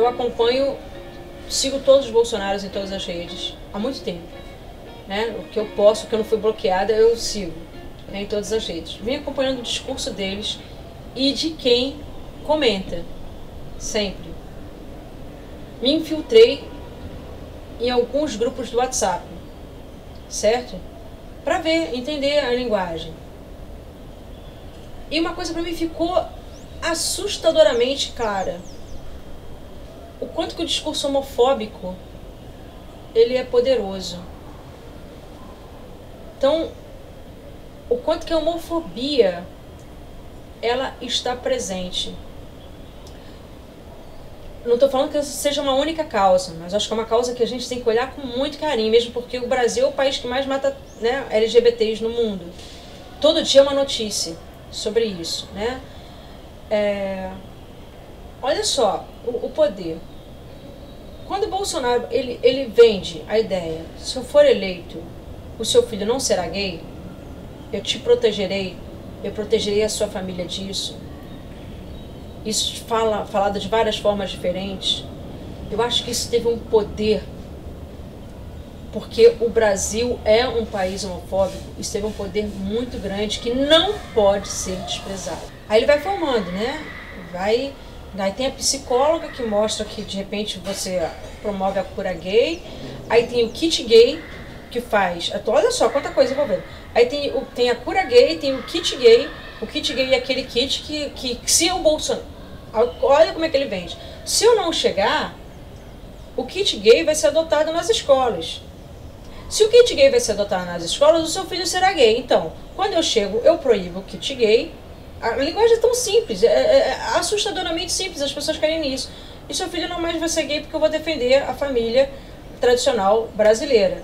eu acompanho, sigo todos os bolsonaros em todas as redes há muito tempo. Né? O que eu posso, o que eu não fui bloqueada, eu sigo né, em todas as redes. Venho acompanhando o discurso deles e de quem comenta, sempre. Me infiltrei em alguns grupos do WhatsApp, certo? Para ver, entender a linguagem. E uma coisa para mim ficou assustadoramente clara. O quanto que o discurso homofóbico ele é poderoso. Então, o quanto que a homofobia ela está presente. Não estou falando que essa seja uma única causa, mas acho que é uma causa que a gente tem que olhar com muito carinho, mesmo porque o Brasil é o país que mais mata né, LGBTs no mundo. Todo dia é uma notícia sobre isso, né? É... Olha só, o, o poder. Quando o Bolsonaro ele, ele vende a ideia, se eu for eleito, o seu filho não será gay, eu te protegerei, eu protegerei a sua família disso. Isso fala falado de várias formas diferentes. Eu acho que isso teve um poder porque o Brasil é um país homofóbico, isso teve um poder muito grande que não pode ser desprezado. Aí ele vai formando, né? Vai, aí tem a psicóloga que mostra que de repente você promove a cura gay, aí tem o kit gay que faz, olha só quanta coisa envolvendo. Aí tem, o, tem a cura gay, tem o kit gay, o kit gay é aquele kit que, que, que se o Bolsonaro, olha como é que ele vende. Se eu não chegar, o kit gay vai ser adotado nas escolas. Se o kit gay vai ser adotado nas escolas, o seu filho será gay. Então, quando eu chego, eu proíbo o kit gay. A linguagem é tão simples, é, é, é assustadoramente simples, as pessoas querem nisso. E seu filho não mais vai ser gay porque eu vou defender a família tradicional brasileira.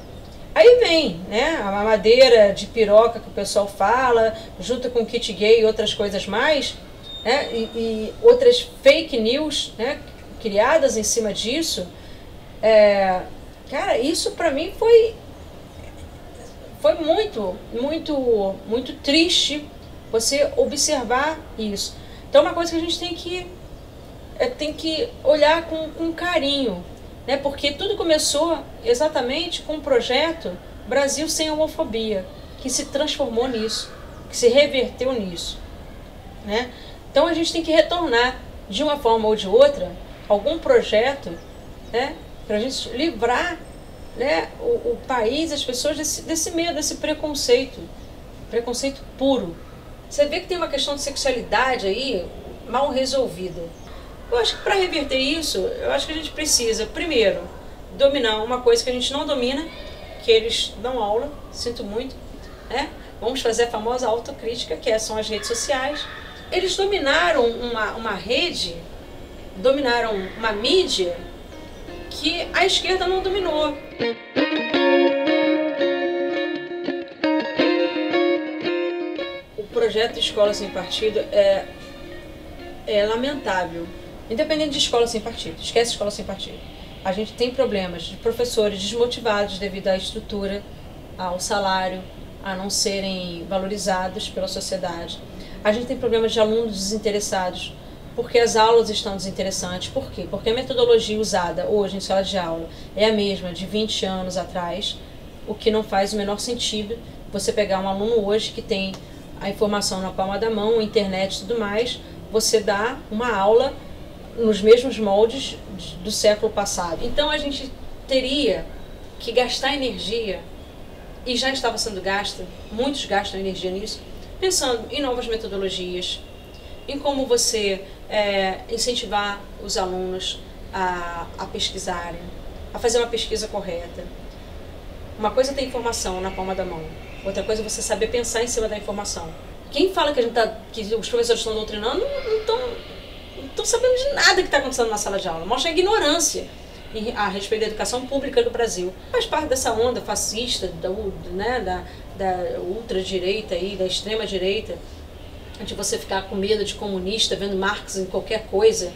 Aí vem, né, a mamadeira de piroca que o pessoal fala, junto com kit gay e outras coisas mais, né, e, e outras fake news, né, criadas em cima disso. É, cara, isso para mim foi foi muito, muito, muito triste você observar isso. Então, é uma coisa que a gente tem que, é, tem que olhar com, com carinho, né? porque tudo começou exatamente com o um projeto Brasil Sem Homofobia, que se transformou nisso, que se reverteu nisso. Né? Então, a gente tem que retornar, de uma forma ou de outra, algum projeto né? para a gente livrar né, o, o país, as pessoas desse, desse medo, desse preconceito, preconceito puro. Você vê que tem uma questão de sexualidade aí mal resolvida. Eu acho que para reverter isso, eu acho que a gente precisa, primeiro, dominar uma coisa que a gente não domina, que eles dão aula, sinto muito, né? Vamos fazer a famosa autocrítica, que são as redes sociais. Eles dominaram uma, uma rede, dominaram uma mídia que a esquerda não dominou. Projeto Escola Sem Partido é, é lamentável. Independente de escola sem partido, esquece escola sem partido. A gente tem problemas de professores desmotivados devido à estrutura, ao salário, a não serem valorizados pela sociedade. A gente tem problemas de alunos desinteressados porque as aulas estão desinteressantes. Por quê? Porque a metodologia usada hoje em sala de aula é a mesma de 20 anos atrás, o que não faz o menor sentido você pegar um aluno hoje que tem a informação na palma da mão, internet e tudo mais, você dá uma aula nos mesmos moldes do século passado. Então a gente teria que gastar energia, e já estava sendo gasta, muitos gastam energia nisso, pensando em novas metodologias, em como você é, incentivar os alunos a, a pesquisarem, a fazer uma pesquisa correta. Uma coisa é ter informação na palma da mão, outra coisa é você saber pensar em cima da informação. Quem fala que, a gente tá, que os professores estão doutrinando não estão não estão sabendo de nada que está acontecendo na sala de aula. Mostra a ignorância a respeito da educação pública do Brasil. Faz parte dessa onda fascista, da, né, da, da ultradireita, aí, da extrema-direita, de você ficar com medo de comunista, vendo Marx em qualquer coisa.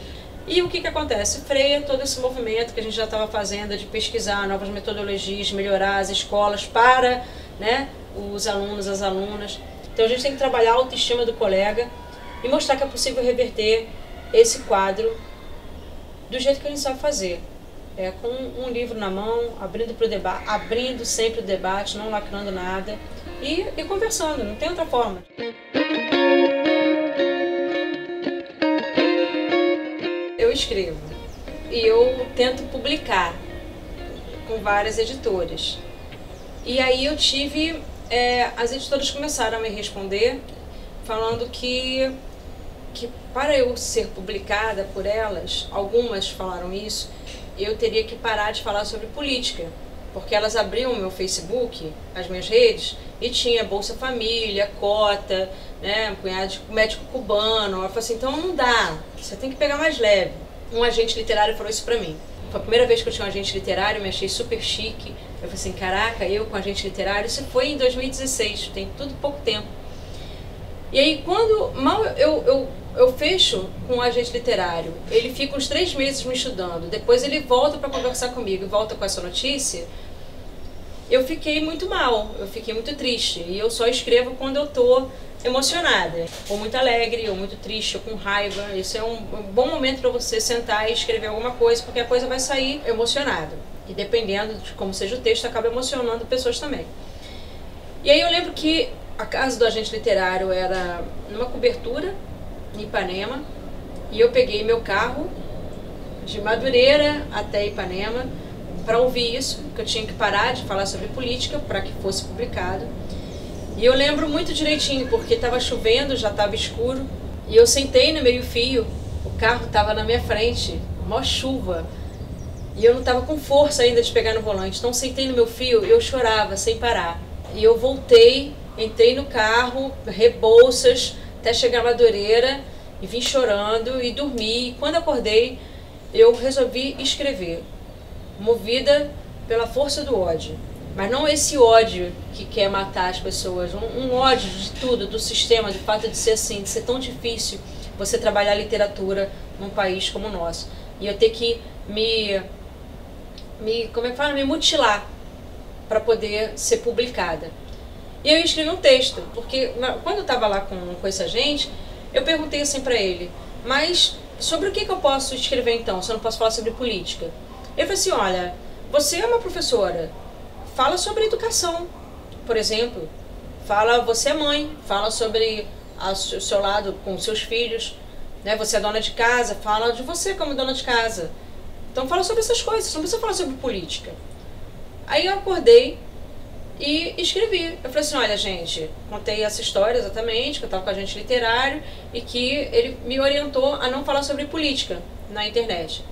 E o que, que acontece? Freia todo esse movimento que a gente já estava fazendo de pesquisar novas metodologias, melhorar as escolas para né, os alunos, as alunas. Então a gente tem que trabalhar a autoestima do colega e mostrar que é possível reverter esse quadro do jeito que a gente sabe fazer. É, com um livro na mão, abrindo para o debate, abrindo sempre o debate, não lacrando nada e, e conversando, não tem outra forma. Eu escrevo e eu tento publicar com várias editoras. E aí eu tive. É, as editoras começaram a me responder falando que, que para eu ser publicada por elas, algumas falaram isso, eu teria que parar de falar sobre política. Porque elas abriam o meu Facebook, as minhas redes, e tinha Bolsa Família, cota, né, um punhado de médico cubano. Ela falou assim, então não dá, você tem que pegar mais leve. Um agente literário falou isso pra mim. Foi a primeira vez que eu tinha um agente literário, me achei super chique. Eu falei assim, caraca, eu com agente literário. Isso foi em 2016, tem tudo pouco tempo. E aí, quando mal eu, eu, eu fecho com um agente literário, ele fica uns três meses me estudando, depois ele volta para conversar comigo e volta com essa notícia, eu fiquei muito mal, eu fiquei muito triste. E eu só escrevo quando eu tô emocionada, ou muito alegre, ou muito triste, ou com raiva. Isso é um, bom momento para você sentar e escrever alguma coisa, porque a coisa vai sair emocionada. E dependendo de como seja o texto, acaba emocionando pessoas também. E aí eu lembro que a casa do agente literário era numa cobertura em Ipanema, e eu peguei meu carro de Madureira até Ipanema para ouvir isso, que eu tinha que parar de falar sobre política para que fosse publicado. E eu lembro muito direitinho, porque estava chovendo, já estava escuro, e eu sentei no meio-fio, o carro estava na minha frente, mó chuva, e eu não estava com força ainda de pegar no volante, então sentei no meu fio e eu chorava sem parar. E eu voltei, entrei no carro, rebolsas, até chegar a Madureira, e vim chorando e dormi. E quando acordei, eu resolvi escrever, movida pela força do ódio. Mas não esse ódio que quer matar as pessoas, um, um, ódio de tudo, do sistema, do fato de ser assim, de ser tão difícil você trabalhar literatura num país como o nosso. E eu ter que me, me como é que fala, me mutilar para poder ser publicada. E eu escrevi um texto, porque quando eu estava lá com, com essa gente, eu perguntei assim para ele, mas sobre o que, que eu posso escrever então, se eu não posso falar sobre política? Ele falou assim, olha, você é uma professora, fala sobre educação, por exemplo. Fala, você é mãe, fala sobre o seu lado com seus filhos, né? Você é dona de casa, fala de você como dona de casa. Então fala sobre essas coisas, não precisa falar sobre política. Aí eu acordei e escrevi. Eu falei assim, olha gente, contei essa história exatamente, que eu estava com a gente literário e que ele me orientou a não falar sobre política na internet.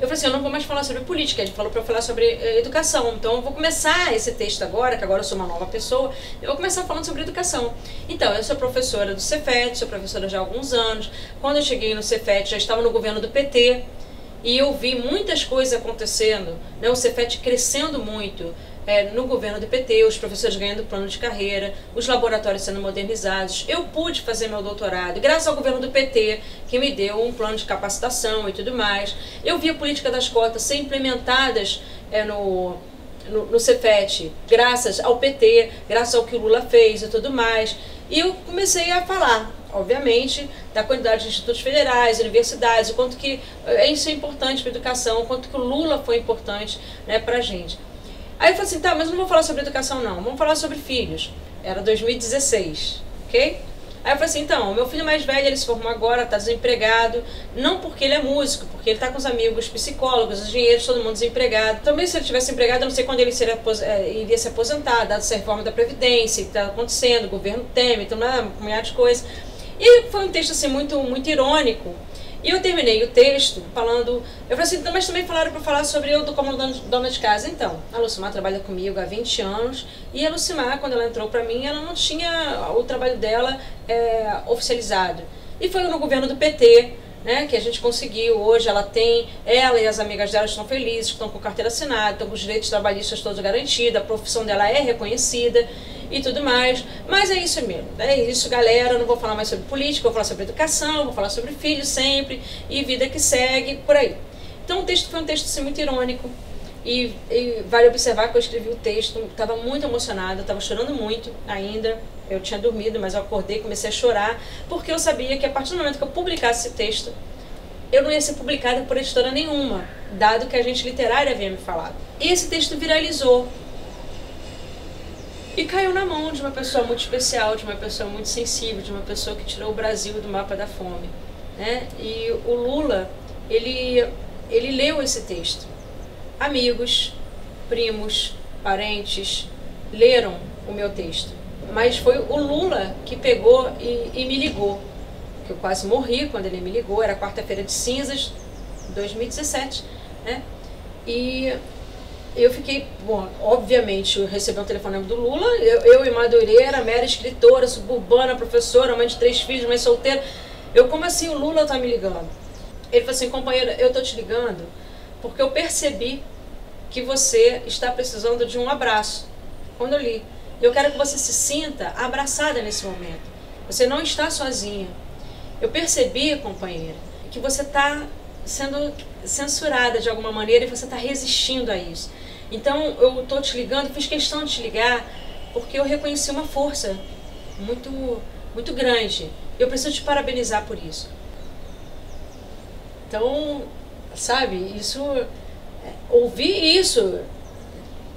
Eu falei assim, eu não vou mais falar sobre política, ele falou para eu falar sobre eh, educação. Então eu vou começar esse texto agora, que agora eu sou uma nova pessoa, eu vou começar falando sobre educação. Então, eu sou professora do Cefet, sou professora já há alguns anos. Quando eu cheguei no Cefet, já estava no governo do PT, e eu vi muitas coisas acontecendo, né? o Cefet crescendo muito, é, no governo do PT, os professores ganhando plano de carreira, os laboratórios sendo modernizados. Eu pude fazer meu doutorado, graças ao governo do PT, que me deu um plano de capacitação e tudo mais. Eu vi a política das cotas ser implementadas é, no, no, no Cefet, graças ao PT, graças ao que o Lula fez e tudo mais. E eu comecei a falar, obviamente, da quantidade de institutos federais, universidades, o quanto que é, isso é importante para a educação, o quanto que o Lula foi importante né, para a gente. Aí eu falei assim, tá, mas não vou falar sobre educação não, vamos falar sobre filhos. Era 2016, ok? Aí eu falei assim, então, o meu filho mais velho, ele se formou agora, está desempregado, não porque ele é músico, porque ele está com os amigos psicólogos, engenheiros, todo mundo desempregado. Também se ele tivesse empregado, eu não sei quando ele seria, é, iria se aposentar, dado essa reforma da Previdência que está acontecendo, o governo teme, então, né, um de coisa. E foi um texto assim muito, muito irônico, e eu terminei o texto falando. Eu falei assim, mas também falaram para falar sobre eu como dona de casa. Então, a Lucimar trabalha comigo há 20 anos e a Lucimar, quando ela entrou para mim, ela não tinha o trabalho dela é, oficializado. E foi no governo do PT. Né, que a gente conseguiu. Hoje ela tem, ela e as amigas dela estão felizes, estão com carteira assinada, estão com os direitos trabalhistas todos garantidos, a profissão dela é reconhecida e tudo mais. Mas é isso mesmo, é isso, galera. Não vou falar mais sobre política, vou falar sobre educação, vou falar sobre filhos sempre e vida que segue, por aí. Então o texto foi um texto assim, muito irônico. E, e, vale observar que eu escrevi o texto, estava muito emocionada, estava chorando muito ainda. Eu tinha dormido, mas eu acordei, comecei a chorar, porque eu sabia que a partir do momento que eu publicasse esse texto, eu não ia ser publicada por editora nenhuma, dado que a gente literária havia me falado. E esse texto viralizou. E caiu na mão de uma pessoa muito especial, de uma pessoa muito sensível, de uma pessoa que tirou o Brasil do mapa da fome. Né? E o Lula, ele, ele leu esse texto. Amigos, primos, parentes leram o meu texto. Mas foi o Lula que pegou e, e me ligou. Que eu quase morri quando ele me ligou, era quarta-feira de cinzas, 2017. Né? E eu fiquei, bom, obviamente, eu recebi um telefonema do Lula, eu, eu e Madureira, mera escritora, suburbana, professora, mãe de três filhos, mãe solteira. Eu, como assim o Lula tá me ligando? Ele falou assim, companheira, eu tô te ligando porque eu percebi que você está precisando de um abraço. Quando eu li, eu quero que você se sinta abraçada nesse momento. Você não está sozinha. Eu percebi, companheira, que você está sendo censurada de alguma maneira e você está resistindo a isso. Então eu estou te ligando, fiz questão de te ligar porque eu reconheci uma força muito, muito grande. Eu preciso te parabenizar por isso. Então, sabe, isso. É, ouvir isso,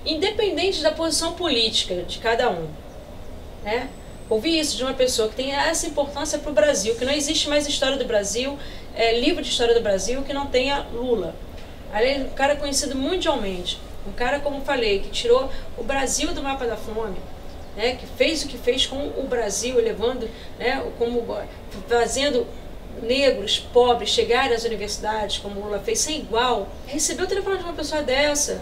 independente da posição política de cada um, né? Ouvir isso de uma pessoa que tem essa importância para o Brasil, que não existe mais história do Brasil, é, livro de história do Brasil que não tenha Lula. Aí, um cara conhecido mundialmente, um cara, como falei, que tirou o Brasil do mapa da fome, né, que fez o que fez com o Brasil, levando, né, como, fazendo negros, pobres, chegarem às universidades, como o Lula fez, sem igual. Recebeu o telefone de uma pessoa dessa.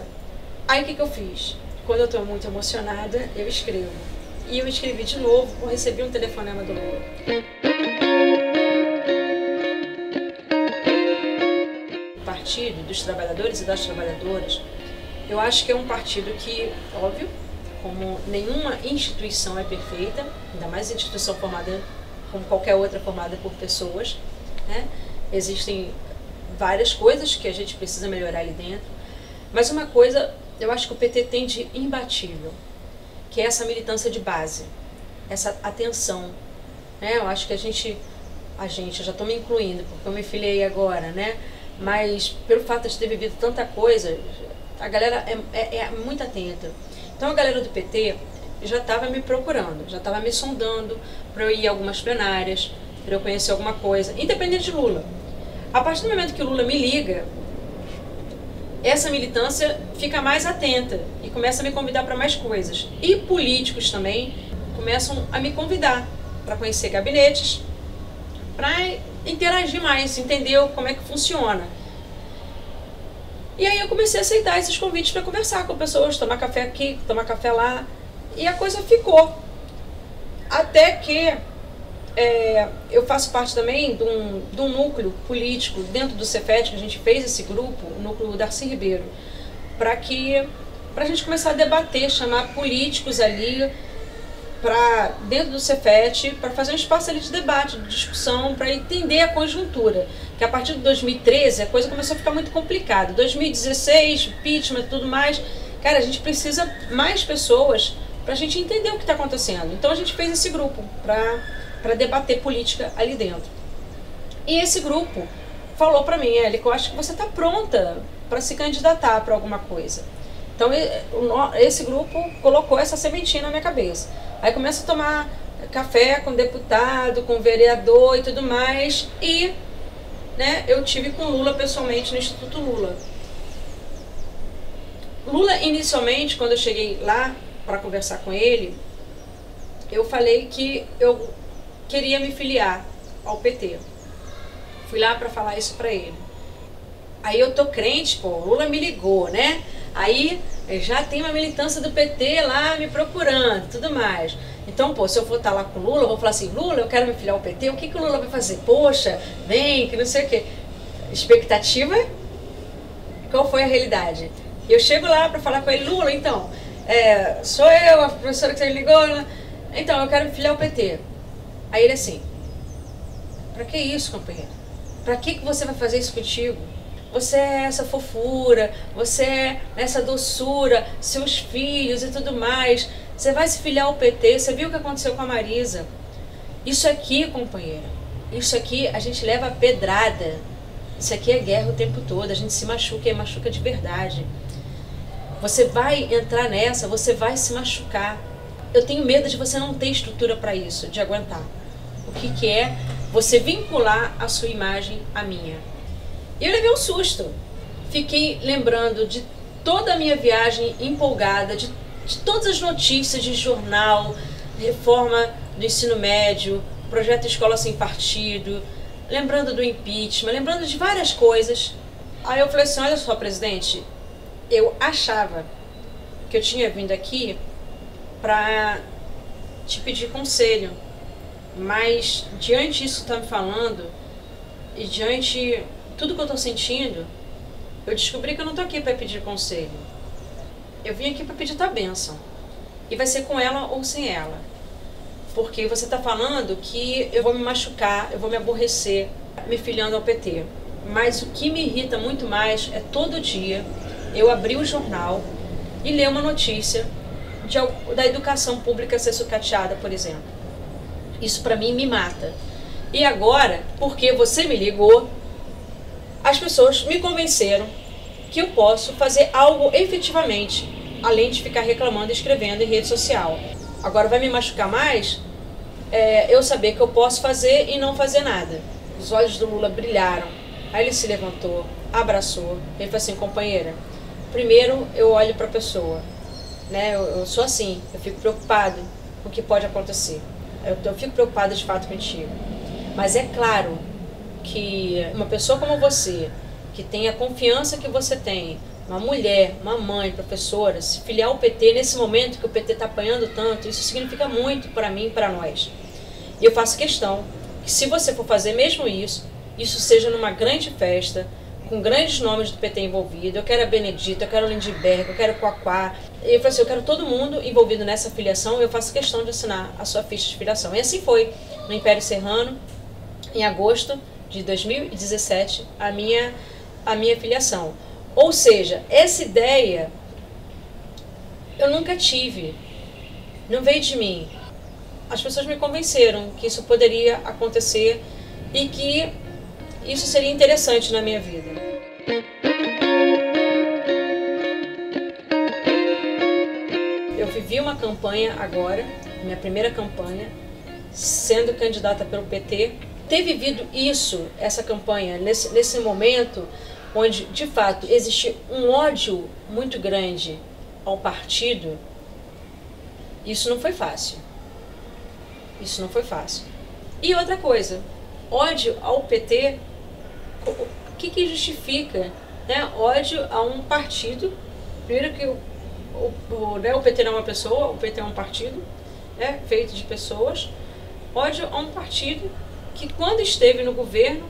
Aí o que, que eu fiz? Quando eu estou muito emocionada, eu escrevo. E eu escrevi de novo, eu recebi um telefonema do Lula. Partido dos Trabalhadores e das Trabalhadoras, eu acho que é um partido que, óbvio, como nenhuma instituição é perfeita, ainda mais instituição formada como qualquer outra formada por pessoas, né? Existem várias coisas que a gente precisa melhorar ali dentro, mas uma coisa eu acho que o PT tem de imbatível, que é essa militância de base, essa atenção, né? Eu acho que a gente, a gente, eu já estou me incluindo porque eu me filiei agora, né? Mas pelo fato de ter vivido tanta coisa, a galera é, é, é muito atenta. Então a galera do PT já estava me procurando, já estava me sondando para eu ir a algumas plenárias, para eu conhecer alguma coisa, independente de Lula. A partir do momento que o Lula me liga, essa militância fica mais atenta e começa a me convidar para mais coisas. E políticos também começam a me convidar para conhecer gabinetes, para interagir mais, entender como é que funciona. E aí eu comecei a aceitar esses convites para conversar com pessoas, tomar café aqui, tomar café lá. E a coisa ficou. Até que é, eu faço parte também de um, de um núcleo político dentro do Cefet, que a gente fez esse grupo, o núcleo Darcy Ribeiro, para que para a gente começar a debater, chamar políticos ali para dentro do Cefet para fazer um espaço ali de debate, de discussão, para entender a conjuntura. Que a partir de 2013 a coisa começou a ficar muito complicada. 2016, impeachment e tudo mais. Cara, a gente precisa mais pessoas para a gente entender o que está acontecendo. Então a gente fez esse grupo para debater política ali dentro. E esse grupo falou para mim, que eu acho que você está pronta para se candidatar para alguma coisa. Então esse grupo colocou essa sementinha na minha cabeça. Aí começa a tomar café com deputado, com vereador e tudo mais. E né, eu tive com Lula pessoalmente no Instituto Lula. Lula, inicialmente, quando eu cheguei lá para conversar com ele, eu falei que eu queria me filiar ao PT. Fui lá para falar isso para ele. Aí eu tô crente, pô, Lula me ligou, né? Aí eh, já tem uma militância do PT lá me procurando, tudo mais. Então, pô, se eu for estar tá lá com o Lula, eu vou falar assim, Lula, eu quero me filiar ao PT, o que, que o Lula vai fazer? Poxa, vem, que não sei o quê. Expectativa? Qual foi a realidade? Eu chego lá para falar com ele, Lula, então, é, sou eu, a professora que você ligou, né? então, eu quero filiar ao PT. Aí ele assim, pra que isso, companheiro? Pra que, que você vai fazer isso contigo? Você é essa fofura, você é essa doçura, seus filhos e tudo mais. Você vai se filiar ao PT, você viu o que aconteceu com a Marisa. Isso aqui, companheira, isso aqui a gente leva pedrada. Isso aqui é guerra o tempo todo, a gente se machuca e machuca de verdade. Você vai entrar nessa, você vai se machucar. Eu tenho medo de você não ter estrutura para isso, de aguentar. O que, que é você vincular a sua imagem à minha? Eu levei um susto. Fiquei lembrando de toda a minha viagem empolgada, de, de todas as notícias de jornal, reforma do ensino médio, projeto Escola Sem Partido, lembrando do impeachment, lembrando de várias coisas. Aí eu falei assim: olha só, presidente, eu achava que eu tinha vindo aqui para te pedir conselho, mas diante disso que está me falando e diante tudo que eu estou sentindo, eu descobri que eu não estou aqui para pedir conselho. Eu vim aqui para pedir tua bênção. E vai ser com ela ou sem ela. Porque você está falando que eu vou me machucar, eu vou me aborrecer me filiando ao PT. Mas o que me irrita muito mais é todo dia eu abrir o jornal e ler uma notícia de, da educação pública ser sucateada, por exemplo. Isso para mim me mata. E agora, porque você me ligou, as pessoas me convenceram que eu posso fazer algo efetivamente, além de ficar reclamando e escrevendo em rede social. Agora vai me machucar mais é, eu saber que eu posso fazer e não fazer nada. Os olhos do Lula brilharam. Aí ele se levantou, abraçou. Ele falou assim, companheira, primeiro eu olho para a pessoa. Né? Eu, eu, sou assim, eu fico preocupado com o que pode acontecer. Eu, eu fico preocupada de fato contigo. Mas é claro que uma pessoa como você, que tem a confiança que você tem, uma mulher, uma mãe, professora, se filiar ao PT nesse momento que o PT está apanhando tanto, isso significa muito para mim e para nós. E eu faço questão que, se você for fazer mesmo isso, isso seja numa grande festa, com grandes nomes do PT envolvido. Eu quero a Benedita, eu quero o Lindbergh, eu quero o Quaquá. Eu falei assim, eu quero todo mundo envolvido nessa filiação eu faço questão de assinar a sua ficha de filiação. E assim foi no Império Serrano, em agosto de 2017 a minha, a minha filiação. Ou seja, essa ideia eu nunca tive, não veio de mim. As pessoas me convenceram que isso poderia acontecer e que isso seria interessante na minha vida. Eu vivi uma campanha agora, minha primeira campanha, sendo candidata pelo PT ter vivido isso, essa campanha, nesse, nesse momento onde de fato existe um ódio muito grande ao partido, isso não foi fácil. Isso não foi fácil. E outra coisa, ódio ao PT, o que, que justifica né, ódio a um partido? Primeiro que o, o, né, o PT não é uma pessoa, o PT é um partido né, feito de pessoas. Ódio a um partido que quando esteve no governo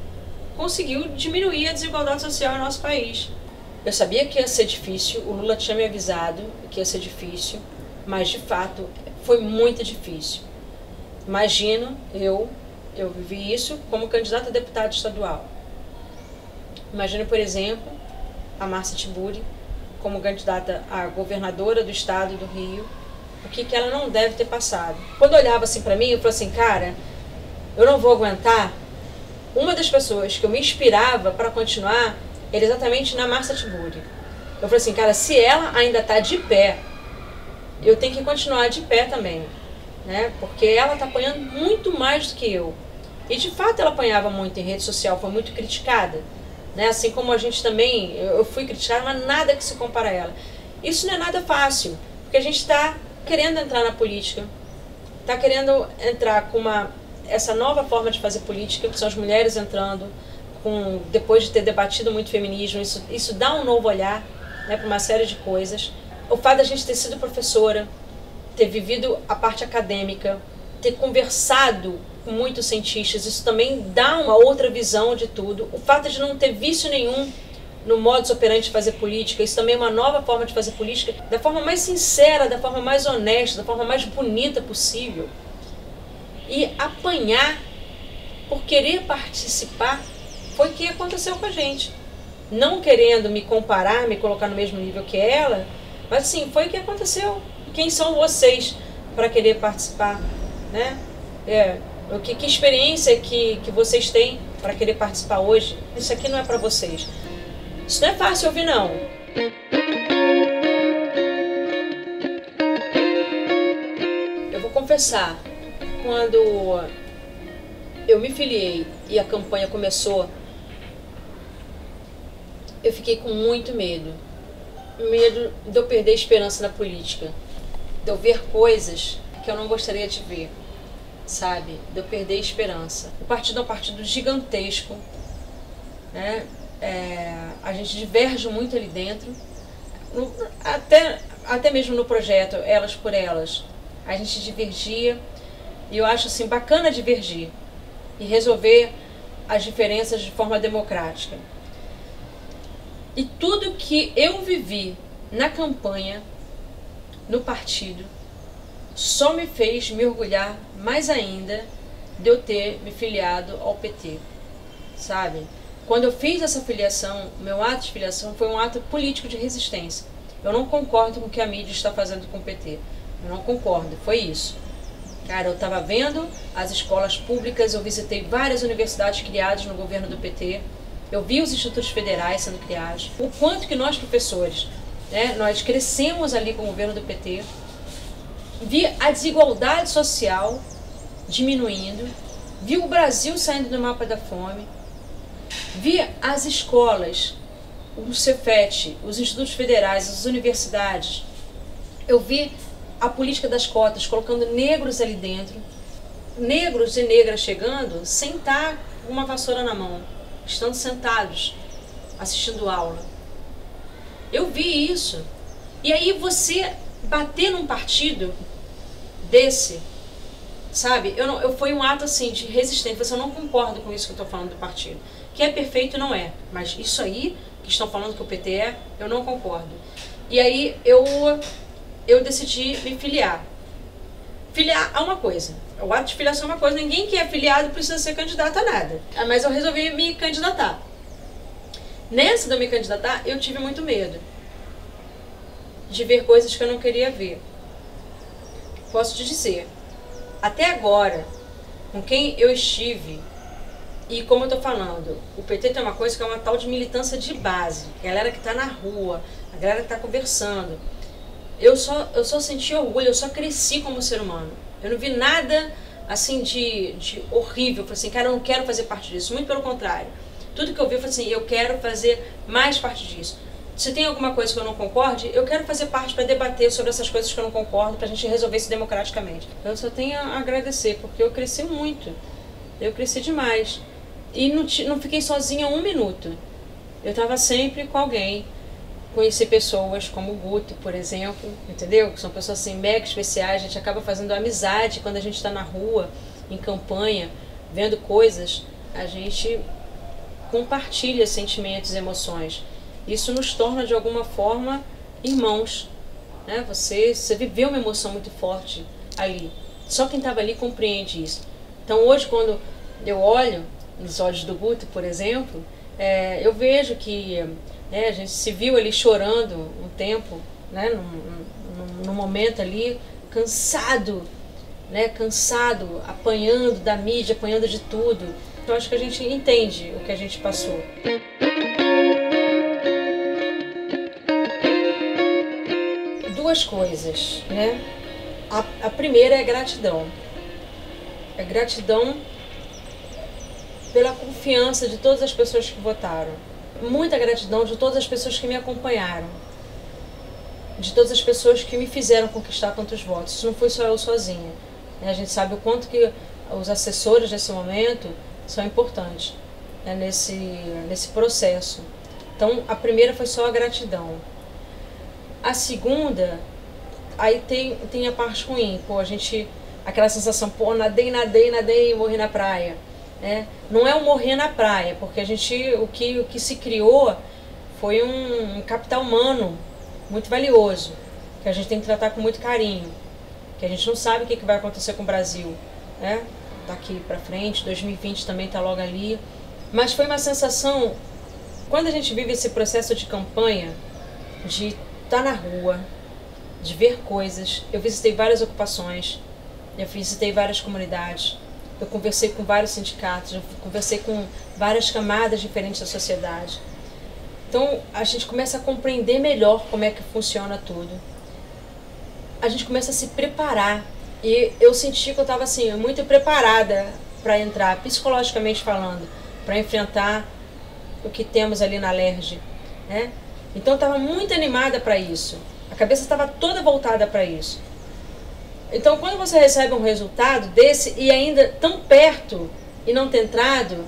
conseguiu diminuir a desigualdade social no nosso país. Eu sabia que ia ser difícil, o Lula tinha me avisado que ia ser difícil, mas de fato foi muito difícil. Imagino eu, eu vivi isso como candidata a deputado estadual. Imagino, por exemplo, a Márcia Tiburi como candidata a governadora do estado do Rio, o que, que ela não deve ter passado. Quando olhava assim para mim, eu falei assim, cara, eu não vou aguentar. Uma das pessoas que eu me inspirava para continuar era exatamente na Márcia Tiburi. Eu falei assim, cara, se ela ainda está de pé, eu tenho que continuar de pé também, né? Porque ela está apanhando muito mais do que eu. E de fato ela apanhava muito em rede social, foi muito criticada, né? Assim como a gente também, eu fui criticada, mas nada que se compara a ela. Isso não é nada fácil, porque a gente está querendo entrar na política, está querendo entrar com uma essa nova forma de fazer política, que são as mulheres entrando, com, depois de ter debatido muito feminismo, isso, isso dá um novo olhar né, para uma série de coisas. O fato da gente ter sido professora, ter vivido a parte acadêmica, ter conversado com muitos cientistas, isso também dá uma outra visão de tudo. O fato de não ter vício nenhum no modus operandi de fazer política, isso também é uma nova forma de fazer política, da forma mais sincera, da forma mais honesta, da forma mais bonita possível e apanhar por querer participar foi o que aconteceu com a gente. Não querendo me comparar, me colocar no mesmo nível que ela, mas sim, foi o que aconteceu. Quem são vocês para querer participar, né? É, o que, que experiência que, que vocês têm para querer participar hoje, isso aqui não é para vocês. Isso não é fácil ouvir, não. Eu vou confessar, quando eu me filiei e a campanha começou, eu fiquei com muito medo. Medo de eu perder esperança na política, de eu ver coisas que eu não gostaria de ver, sabe? De eu perder esperança. O partido é um partido gigantesco, né? É, a gente diverge muito ali dentro, no, até, até mesmo no projeto Elas por Elas, a gente divergia e eu acho assim bacana divergir e resolver as diferenças de forma democrática. E tudo que eu vivi na campanha, no partido, só me fez me orgulhar mais ainda de eu ter me filiado ao PT, sabe? Quando eu fiz essa filiação, meu ato de filiação foi um ato político de resistência. Eu não concordo com o que a mídia está fazendo com o PT. Eu não concordo, foi isso. Cara, eu estava vendo as escolas públicas, eu visitei várias universidades criadas no governo do PT, eu vi os institutos federais sendo criados, o quanto que nós professores, né, nós crescemos ali com o governo do PT, vi a desigualdade social diminuindo, vi o Brasil saindo do mapa da fome, vi as escolas, o Cefet, os institutos federais, as universidades, eu vi a política das cotas, colocando negros ali dentro, negros e negras chegando sem estar com uma vassoura na mão, estando sentados, assistindo aula. Eu vi isso. E aí você bater num partido desse, sabe? Eu, não, eu foi um ato assim de resistência. Eu não concordo com isso que eu estou falando do partido. Que é perfeito não é, mas isso aí que estão falando que o PT é, eu não concordo. E aí eu eu decidi me filiar. Filiar a uma coisa. O ato de filiação é uma coisa, ninguém que é filiado precisa ser candidato a nada. Ah, mas eu resolvi me candidatar. Nessa de eu me candidatar, eu tive muito medo de ver coisas que eu não queria ver. Posso te dizer, até agora, com quem eu estive, e como eu tô falando, o PT tem uma coisa que é uma tal de militância de base, a galera que está na rua, a galera que está conversando eu só, eu só senti orgulho, eu só cresci como ser humano. Eu não vi nada assim de, de horrível. Eu falei assim, cara, eu não quero fazer parte disso. Muito pelo contrário. Tudo que eu vi, eu falei assim, eu quero fazer mais parte disso. Se tem alguma coisa que eu não concorde, eu quero fazer parte para debater sobre essas coisas que eu não concordo, para a gente resolver isso democraticamente. Eu só tenho a agradecer, porque eu cresci muito. Eu cresci demais. E não, não fiquei sozinha um minuto. Eu estava sempre com alguém conhecer pessoas como o Guto, por exemplo, entendeu? Que são pessoas assim mega especiais, a gente acaba fazendo amizade quando a gente está na rua, em campanha, vendo coisas, a gente compartilha sentimentos emoções. Isso nos torna de alguma forma irmãos, né? Você, você viveu uma emoção muito forte ali. Só quem estava ali compreende isso. Então hoje quando eu olho nos olhos do Guto, por exemplo, é, eu vejo que né? A gente se viu ali chorando um tempo, né? num, num, num momento ali, cansado, né? cansado, apanhando da mídia, apanhando de tudo. Então acho que a gente entende o que a gente passou. Duas coisas, né? A, a primeira é gratidão. É gratidão pela confiança de todas as pessoas que votaram muita gratidão de todas as pessoas que me acompanharam, de todas as pessoas que me fizeram conquistar tantos votos. Isso não foi só eu sozinha. Né? A gente sabe o quanto que os assessores nesse momento são importantes né? nesse, nesse processo. Então, a primeira foi só a gratidão. A segunda, aí tem, tem a parte ruim, pô, a gente, aquela sensação, pô, nadei, nadei, nadei e morri na praia né? Não é um morrer na praia, porque a gente o que, o que se criou foi um, um capital humano muito valioso, que a gente tem que tratar com muito carinho, que a gente não sabe o que, que vai acontecer com o Brasil, né? Daqui para frente, 2020 também está logo ali, mas foi uma sensação quando a gente vive esse processo de campanha, de estar tá na rua, de ver coisas. Eu visitei várias ocupações, eu visitei várias comunidades, eu conversei com vários sindicatos, eu conversei com várias camadas diferentes da sociedade. Então a gente começa a compreender melhor como é que funciona tudo. A gente começa a se preparar. E eu senti que eu estava assim, muito preparada para entrar, psicologicamente falando, para enfrentar o que temos ali na LERJ. Né? Então eu estava muito animada para isso. A cabeça estava toda voltada para isso. Então, quando você recebe um resultado desse e ainda tão perto e não ter entrado,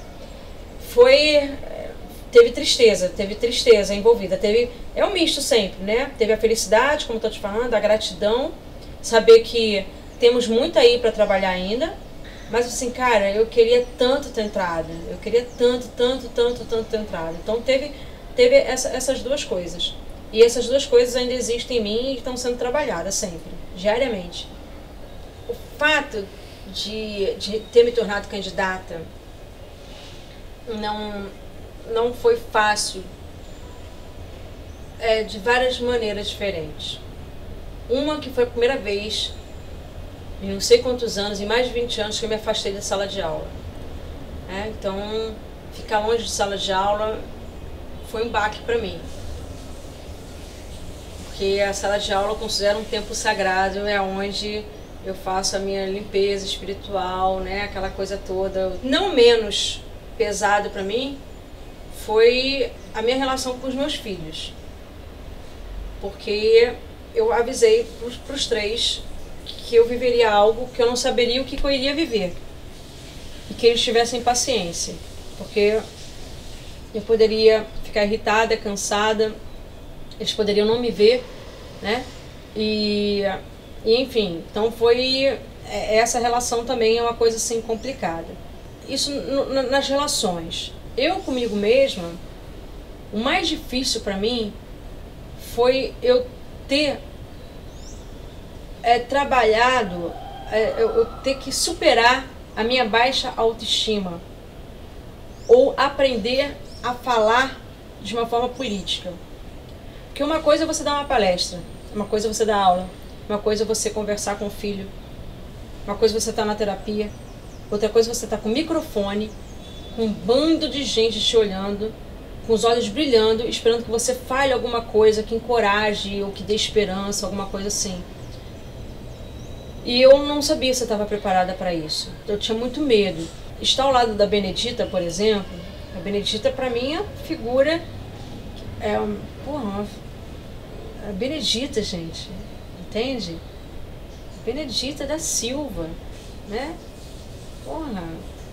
foi teve tristeza, teve tristeza envolvida, teve é um misto sempre, né? Teve a felicidade, como estou te falando, a gratidão, saber que temos muito aí para trabalhar ainda, mas assim, cara, eu queria tanto ter entrado, eu queria tanto, tanto, tanto, tanto ter entrado. Então teve teve essa, essas duas coisas. E essas duas coisas ainda existem em mim e estão sendo trabalhadas sempre, diariamente o fato de, de ter me tornado candidata não, não foi fácil é, de várias maneiras diferentes. Uma que foi a primeira vez, em não sei quantos anos, em mais de 20 anos, que eu me afastei da sala de aula. É, então, ficar longe de sala de aula foi um baque para mim. Porque a sala de aula eu considero um tempo sagrado, é onde eu faço a minha limpeza espiritual, né, aquela coisa toda. Não menos pesado para mim foi a minha relação com os meus filhos. Porque eu avisei para os três que eu viveria algo que eu não saberia o que, que eu iria viver. E que eles tivessem paciência. Porque eu poderia ficar irritada, cansada, eles poderiam não me ver, né? E e enfim, então foi é, essa relação também é uma coisa assim complicada. Isso nas relações. Eu comigo mesma, o mais difícil para mim foi eu ter é, trabalhado, é, eu ter que superar a minha baixa autoestima ou aprender a falar de uma forma política. Porque uma coisa é você dar uma palestra, uma coisa é você dar aula, uma coisa é você conversar com o filho. Uma coisa é você estar tá na terapia. Outra coisa é você estar tá com o microfone, com um bando de gente te olhando, com os olhos brilhando, esperando que você fale alguma coisa que encoraje ou que dê esperança, alguma coisa assim. E eu não sabia se eu estava preparada para isso. Eu tinha muito medo. Estar ao lado da Benedita, por exemplo, a Benedita para mim é figura é, porra, a Benedita, gente entende? Benedita da Silva, né? Porra,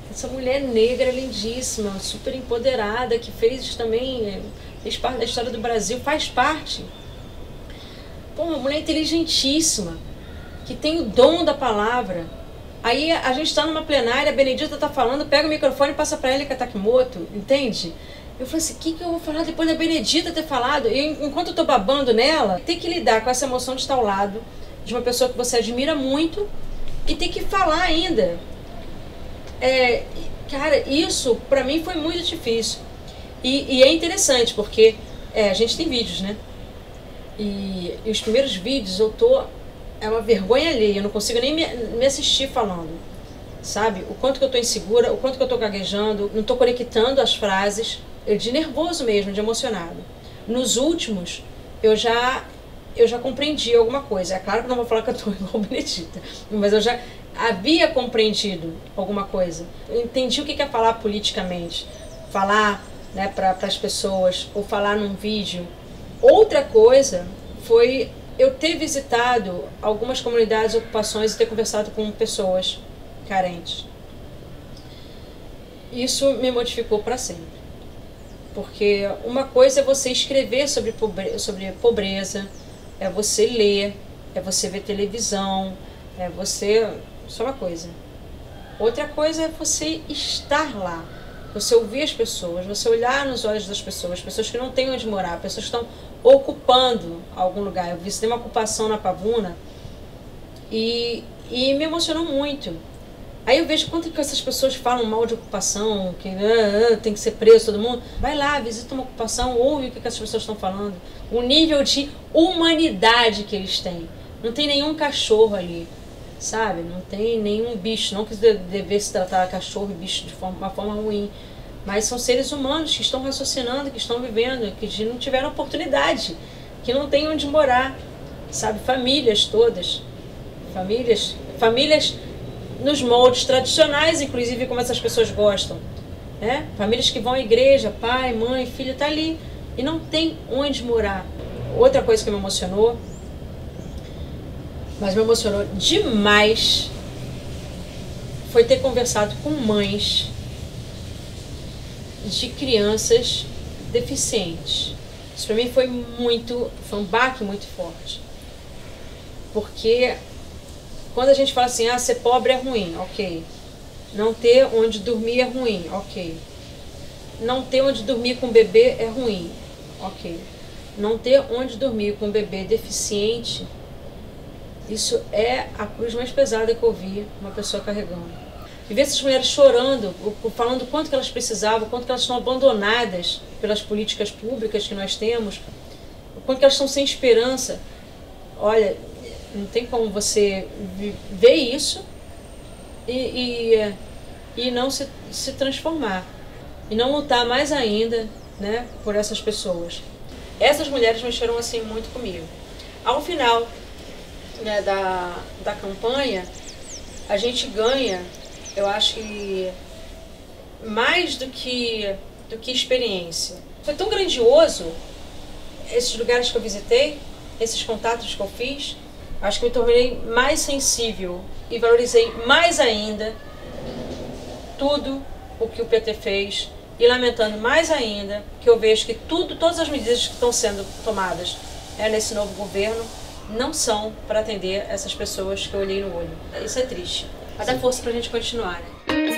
essa mulher negra lindíssima, super empoderada, que fez também, fez parte da história do Brasil, faz parte. Pô, uma mulher inteligentíssima, que tem o dom da palavra. Aí a gente está numa plenária, a Benedita está falando, pega o microfone e passa para ela Katakimoto, entende? Eu falei assim, o que, que eu vou falar depois da Benedita ter falado? E enquanto eu tô babando nela, tem que lidar com essa emoção de estar ao lado de uma pessoa que você admira muito e tem que falar ainda. É, cara, isso para mim foi muito difícil. E, e é interessante, porque é, a gente tem vídeos, né? E, e, os primeiros vídeos eu tô. É uma vergonha alheia, eu não consigo nem me, me assistir falando. Sabe? O quanto que eu tô insegura, o quanto que eu tô gaguejando, não tô conectando as frases de nervoso mesmo, de emocionado. Nos últimos, eu já eu já compreendi alguma coisa. É claro que não vou falar que eu estou igual Benedita, mas eu já havia compreendido alguma coisa. Eu entendi o que é falar politicamente, falar né, para as pessoas, ou falar num vídeo. Outra coisa foi eu ter visitado algumas comunidades, ocupações e ter conversado com pessoas carentes. Isso me modificou para sempre. Porque uma coisa é você escrever sobre pobreza, sobre pobreza, é você ler, é você ver televisão, é você. Só uma coisa. Outra coisa é você estar lá, você ouvir as pessoas, você olhar nos olhos das pessoas, pessoas que não têm onde morar, pessoas que estão ocupando algum lugar. Eu visitei uma ocupação na Pavuna e, e me emocionou muito Aí eu vejo quanto que essas pessoas falam mal de ocupação, que uh, uh, tem que ser preso todo mundo. Vai lá, visita uma ocupação, ouve o que, que essas pessoas estão falando. O nível de humanidade que eles têm. Não tem nenhum cachorro ali, sabe? Não tem nenhum bicho, não que devesse tratar cachorro e bicho de forma, uma forma ruim, mas são seres humanos que estão raciocinando, que estão vivendo, que não tiveram oportunidade, que não têm onde morar, sabe? Famílias todas, famílias, famílias nos moldes tradicionais, inclusive como essas pessoas gostam, né? Famílias que vão à igreja, pai, mãe, filho, tá ali e não tem onde morar. Outra coisa que me emocionou, mas me emocionou demais, foi ter conversado com mães de crianças deficientes. Isso para mim foi muito, foi um baque muito forte. Porque quando a gente fala assim, ah, ser pobre é ruim, ok. Não ter onde dormir é ruim, ok. Não ter onde dormir com bebê é ruim, ok. Não ter onde dormir com bebê deficiente, isso é a cruz mais pesada que eu vi uma pessoa carregando. E ver essas mulheres chorando, falando quanto que elas precisavam, quanto que elas estão abandonadas pelas políticas públicas que nós temos, quanto que elas estão sem esperança. Olha, não tem como você ver isso e, e, e não se, se transformar. E não lutar mais ainda né, por essas pessoas. Essas mulheres mexeram assim muito comigo. Ao final né, da, da campanha, a gente ganha, eu acho que mais do que, do que experiência. Foi tão grandioso esses lugares que eu visitei, esses contatos que eu fiz, acho que me tornei mais sensível e valorizei mais ainda tudo o que o PT fez e lamentando mais ainda que eu vejo que tudo, todas as medidas que estão sendo tomadas é, nesse novo governo não são para atender essas pessoas que eu olhei no olho. Isso é triste. Mas dá força para a gente continuar, né?